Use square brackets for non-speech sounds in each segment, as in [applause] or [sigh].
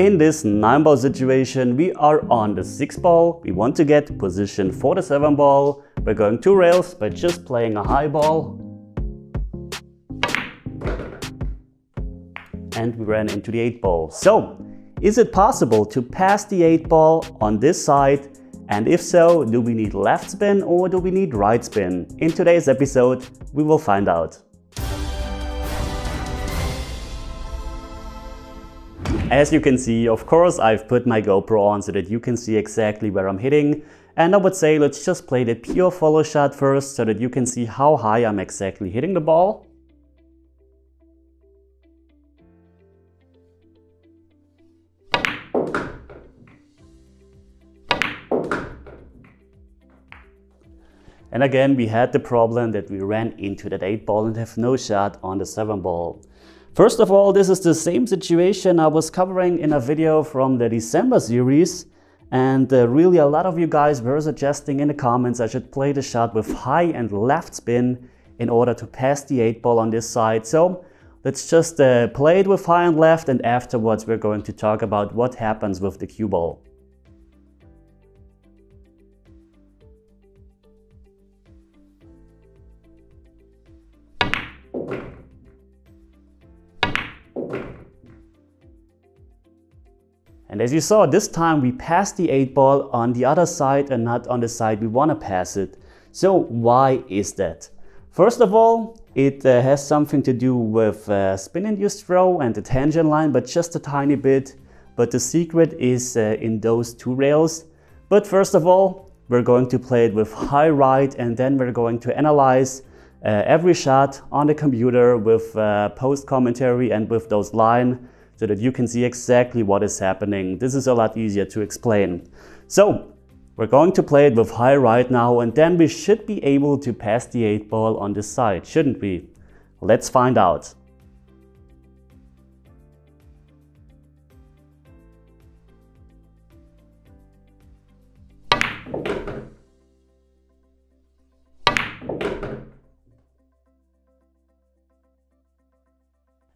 In this 9 ball situation, we are on the 6 ball. We want to get position for the 7 ball. We're going two rails by just playing a high ball. And we ran into the 8 ball. So, is it possible to pass the 8 ball on this side? And if so, do we need left spin or do we need right spin? In today's episode, we will find out. As you can see, of course, I've put my GoPro on so that you can see exactly where I'm hitting. And I would say let's just play the pure follow shot first so that you can see how high I'm exactly hitting the ball. And again, we had the problem that we ran into that 8 ball and have no shot on the 7 ball. First of all, this is the same situation I was covering in a video from the December series. And uh, really a lot of you guys were suggesting in the comments I should play the shot with high and left spin in order to pass the 8 ball on this side. So let's just uh, play it with high and left and afterwards we're going to talk about what happens with the cue ball. And as you saw, this time we passed the 8 ball on the other side and not on the side we want to pass it. So why is that? First of all, it uh, has something to do with uh, spin-induced throw and the tangent line, but just a tiny bit. But the secret is uh, in those two rails. But first of all, we're going to play it with high right and then we're going to analyze uh, every shot on the computer with uh, post commentary and with those line so that you can see exactly what is happening. This is a lot easier to explain. So we're going to play it with high right now and then we should be able to pass the 8 ball on this side, shouldn't we? Let's find out.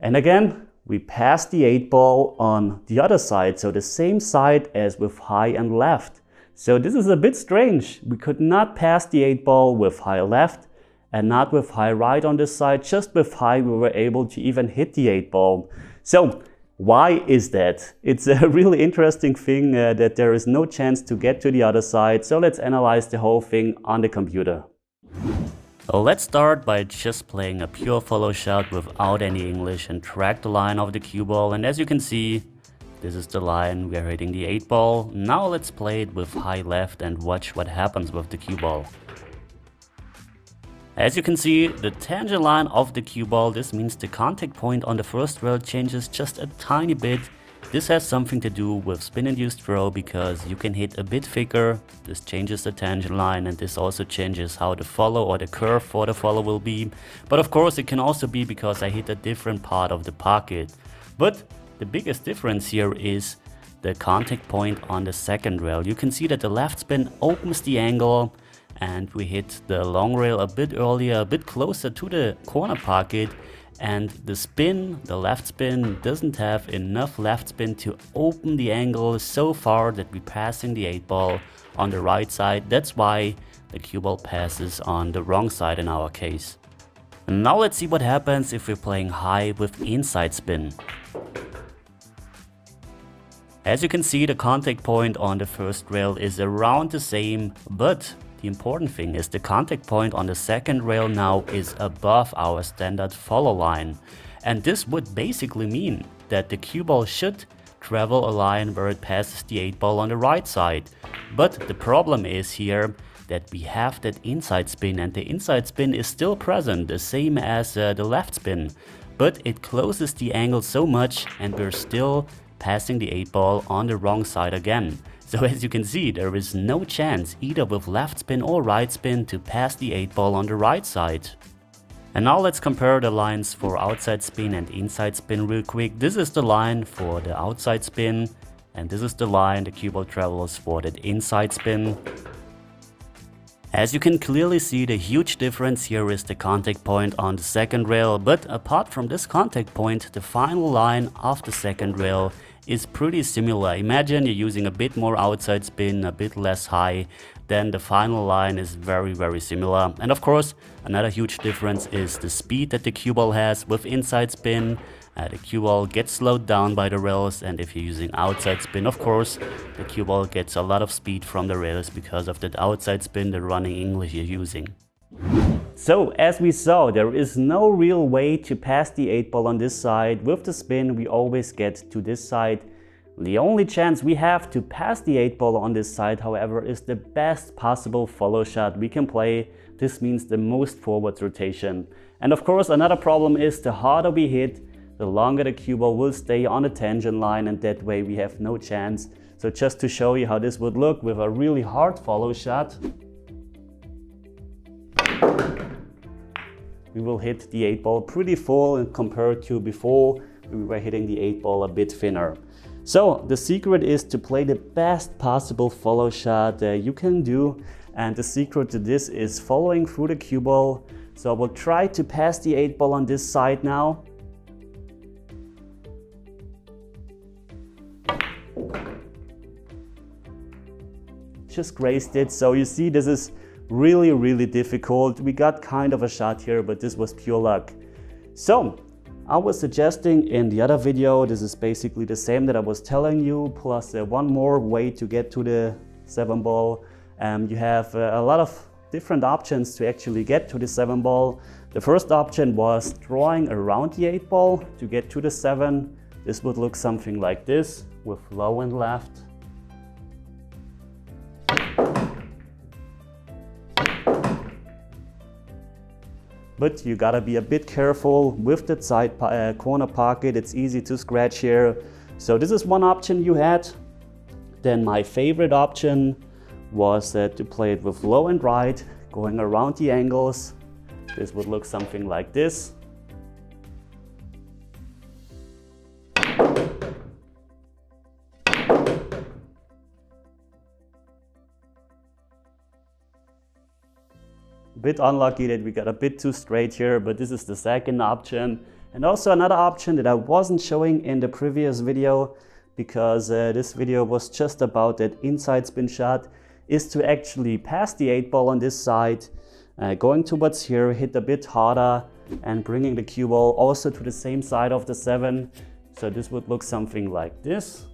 And again, we pass the 8 ball on the other side, so the same side as with high and left. So this is a bit strange. We could not pass the 8 ball with high left and not with high right on this side. Just with high we were able to even hit the 8 ball. So why is that? It's a [laughs] really interesting thing uh, that there is no chance to get to the other side. So let's analyze the whole thing on the computer. Let's start by just playing a pure follow shot without any English and track the line of the cue ball and as you can see this is the line we are hitting the 8 ball. Now let's play it with high left and watch what happens with the cue ball. As you can see, the tangent line of the cue ball, this means the contact point on the first rail changes just a tiny bit this has something to do with spin-induced throw because you can hit a bit thicker, this changes the tangent line and this also changes how the follow or the curve for the follow will be. But of course it can also be because I hit a different part of the pocket. But the biggest difference here is the contact point on the second rail. You can see that the left spin opens the angle and we hit the long rail a bit earlier, a bit closer to the corner pocket and the spin, the left spin, doesn't have enough left spin to open the angle so far that we're passing the 8 ball on the right side. That's why the cue ball passes on the wrong side in our case. Now let's see what happens if we're playing high with inside spin. As you can see the contact point on the first rail is around the same, but the important thing is the contact point on the second rail now is above our standard follow line. And this would basically mean that the cue ball should travel a line where it passes the 8 ball on the right side. But the problem is here that we have that inside spin and the inside spin is still present, the same as uh, the left spin. But it closes the angle so much and we're still passing the 8 ball on the wrong side again. So as you can see, there is no chance either with left spin or right spin to pass the 8 ball on the right side. And now let's compare the lines for outside spin and inside spin real quick. This is the line for the outside spin and this is the line the cue ball travels for the inside spin. As you can clearly see the huge difference here is the contact point on the second rail but apart from this contact point the final line of the second rail is pretty similar. Imagine you're using a bit more outside spin, a bit less high, then the final line is very very similar. And of course, another huge difference is the speed that the cue ball has with inside spin. Uh, the cue ball gets slowed down by the rails and if you're using outside spin of course the cue ball gets a lot of speed from the rails because of that outside spin the running English you're using. So as we saw, there is no real way to pass the 8 ball on this side. With the spin, we always get to this side. The only chance we have to pass the 8 ball on this side, however, is the best possible follow shot we can play. This means the most forward rotation. And of course, another problem is the harder we hit, the longer the cue ball will stay on the tangent line and that way we have no chance. So just to show you how this would look with a really hard follow shot, we will hit the 8 ball pretty full and compared to before we were hitting the 8 ball a bit thinner. So the secret is to play the best possible follow shot uh, you can do and the secret to this is following through the cue ball. So I will try to pass the 8 ball on this side now. Just grazed it. So you see this is really, really difficult. We got kind of a shot here, but this was pure luck. So I was suggesting in the other video, this is basically the same that I was telling you, plus uh, one more way to get to the seven ball. Um, you have uh, a lot of different options to actually get to the seven ball. The first option was drawing around the eight ball to get to the seven. This would look something like this with low and left but you gotta be a bit careful with that side uh, corner pocket. It's easy to scratch here. So this is one option you had. Then my favorite option was uh, to play it with low and right, going around the angles. This would look something like this. Bit unlucky that we got a bit too straight here, but this is the second option. And also another option that I wasn't showing in the previous video because uh, this video was just about that inside spin shot is to actually pass the 8 ball on this side, uh, going towards here, hit a bit harder and bringing the cue ball also to the same side of the 7. So this would look something like this.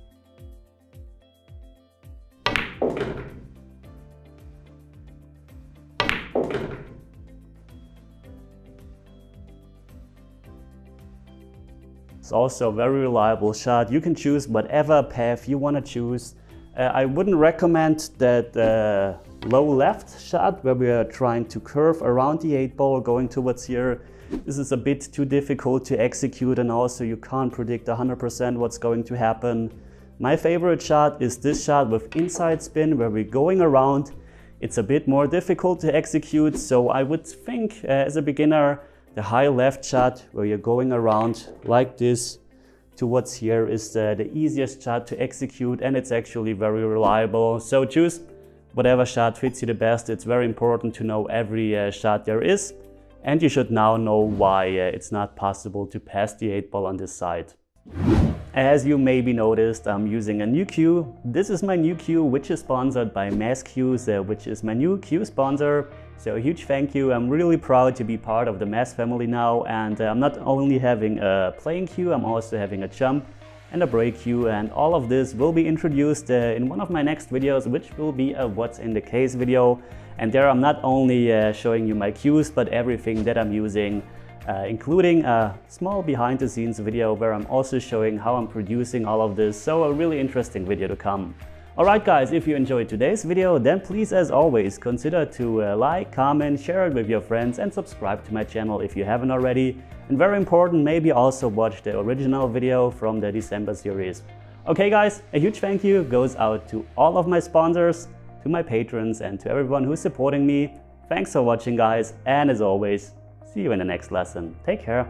It's also a very reliable shot. You can choose whatever path you want to choose. Uh, I wouldn't recommend that uh, low left shot where we are trying to curve around the 8 ball going towards here. This is a bit too difficult to execute and also you can't predict 100% what's going to happen. My favorite shot is this shot with inside spin where we're going around. It's a bit more difficult to execute so I would think uh, as a beginner the high left shot where you're going around like this towards here is the, the easiest shot to execute and it's actually very reliable. So choose whatever shot fits you the best. It's very important to know every uh, shot there is and you should now know why uh, it's not possible to pass the 8 ball on this side. As you maybe noticed, I'm using a new cue. This is my new cue, which is sponsored by Mezz Cues, uh, which is my new cue sponsor. So a huge thank you. I'm really proud to be part of the Mezz family now. And uh, I'm not only having a playing cue, I'm also having a jump and a break cue. And all of this will be introduced uh, in one of my next videos, which will be a what's in the case video. And there I'm not only uh, showing you my cues, but everything that I'm using uh, including a small behind the scenes video where I'm also showing how I'm producing all of this, so a really interesting video to come. Alright guys, if you enjoyed today's video, then please as always consider to uh, like, comment, share it with your friends and subscribe to my channel if you haven't already. And very important, maybe also watch the original video from the December series. Okay guys, a huge thank you goes out to all of my sponsors, to my patrons and to everyone who's supporting me. Thanks for watching guys and as always, See you in the next lesson. Take care.